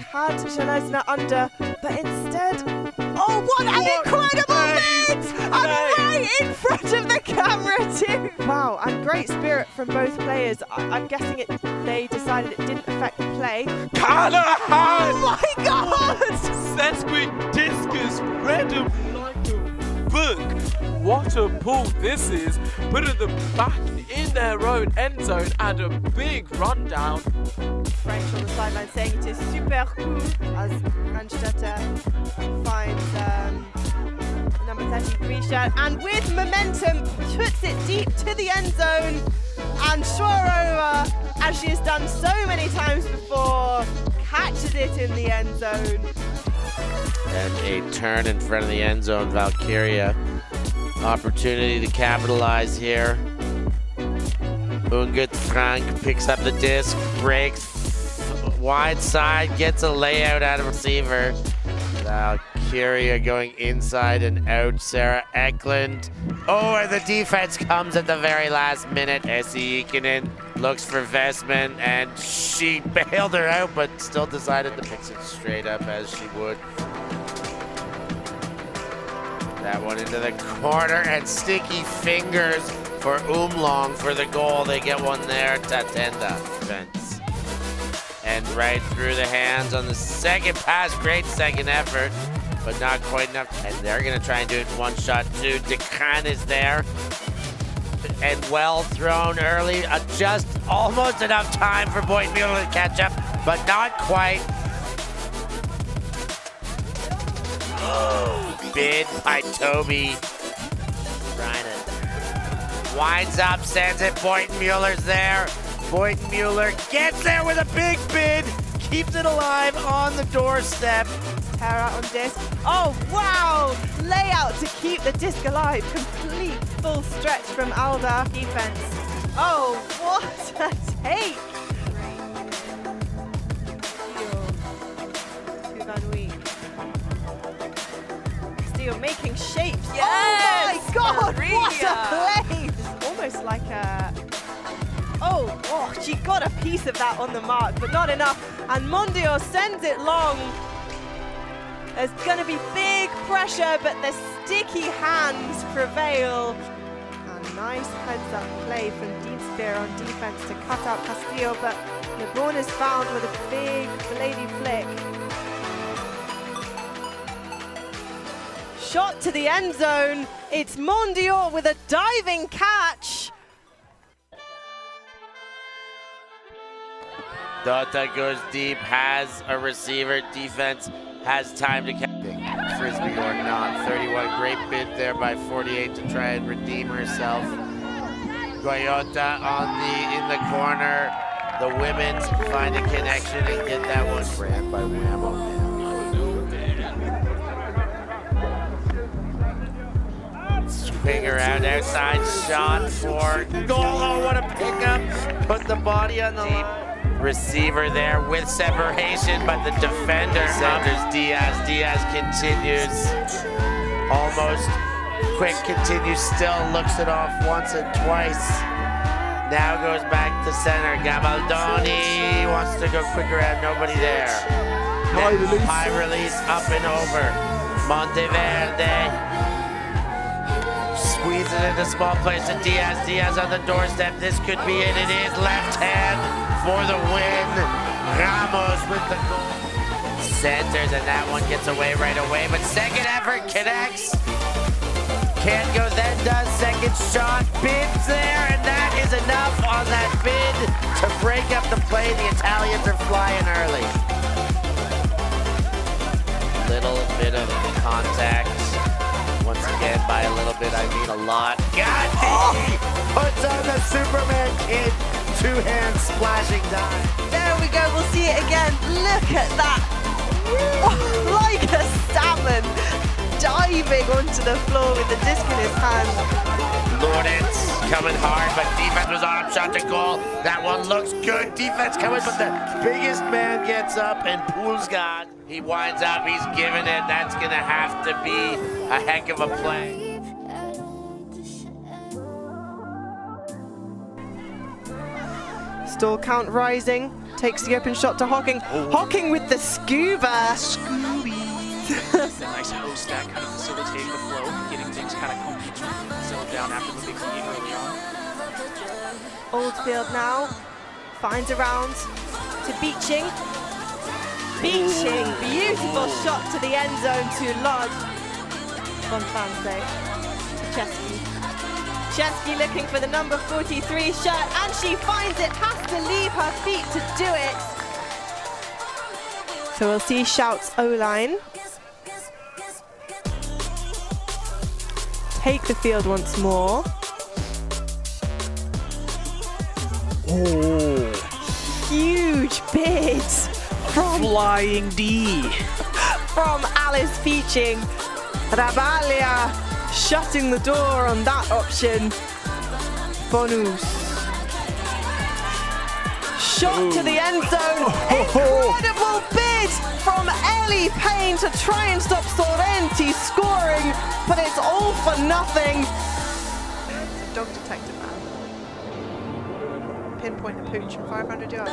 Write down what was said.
had Shalezna under, but instead, oh, what an What incredible a mix! And play! right in front of the camera too. Wow, and great spirit from both players. I- I'm guessing it. They decided it didn't affect the play. Callahan! Oh my God! Sesquick discus read him like a book. What a pull this is. Putting the back in their own end zone and a big rundown. French on the sideline saying it is super cool as Randstetter finds um, number 33 shirt and with momentum puts it deep to the end zone and Shorova, as she has done so many times before, catches it in the end zone. And a turn in front of the end zone, Valkyria. Opportunity to capitalize here. Ungut Frank picks up the disc, breaks wide side, gets a layout out of receiver. Valkyria going inside and out. Sarah Eklund. Oh, and the defense comes at the very last minute. Essie Ikonen looks for Vestman, and she bailed her out, but still decided to mix it straight up as she would. That one into the corner and sticky fingers for Umlong for the goal. They get one there. Tatenda. And right through the hands on the second pass. Great second effort, but not quite enough. And they're going to try and do it in one shot too. Decan is there. And well thrown early. Uh, just almost enough time for Boyd Mueller to catch up, but not quite. Bid by Toby. Trying to winds up, sends it. Boynton Mueller's there. Boynton Mueller gets there with a big bid, keeps it alive on the doorstep. Tara on disc. Oh, wow! Layout to keep the disc alive. Complete full stretch from Alda defense. Oh, what a take! Castillo making shapes. Yes, Oh my god, Maria. what a play! It's almost like a Oh, oh, she got a piece of that on the mark, but not enough. And Mondio sends it long. There's going to be big pressure, but the sticky hands prevail. And nice heads up play from Dean Spear on defense to cut out Castillo, but LeBron is found with a big blady Shot to the end zone. It's Mondior with a diving catch. Dota goes deep, has a receiver. Defense has time to catch. Frisbee or not. 31, great bid there by 48 to try and redeem herself. Goyota on the in the corner. The women find a connection and get that one. Ran by Whammo. Swing around outside shot for goal. Oh, what a pickup. Put the body on the line. Receiver there with separation, but the defender centers Diaz. Diaz continues. Almost quick continues still. Looks it off once and twice. Now goes back to center. Gabaldoni wants to go quicker out. Nobody there. High release. High release up and over. Monteverde squeezes it into small place to Diaz. Diaz on the doorstep. This could be it. It is left hand for the win. Ramos with the goal. Centers and that one gets away right away. But second effort connects. Can't go then does. Second shot. Bids there. And that is enough on that bid to break up the play. The Italians are flying early. Little bit of contact. Once again, by a little bit, I mean a lot. God, puts on the Superman kid. Two hands splashing dive. There we go, we'll see it again. Look at that. Oh, like a salmon diving onto the floor with the disc in his hand. Lawrence coming hard, but defense was on him. Shot to goal. That one looks good. Defense coming, but the biggest man gets up, and Poolsgard, he winds up. He's giving it. That's going to have to be a heck of a play. Stall count rising takes the open shot to Hocking. Hocking with the scoober. Scoober. a nice ho stack kind of facilitating the flow, getting things kind of comfy, settled down after the big game early on. Oldfield now finds a round to Beeching. Beeching, beautiful shot to the end zone to Lodge. Von Fanse Chesky. Chesky looking for the number 43 shirt and she finds it, has to leave her feet to do it. So we'll see shouts O-line. Take the field once more. Oh, Huge bid from flying D. from Alice Peaching. Rabalia shutting the door on that option. Bonus. Shot to the end zone. Incredible bid from Ellie Payne to try and stop Sorrenti scoring, but it's all for nothing. Dog detective man. Pinpoint a pooch from 500 yards.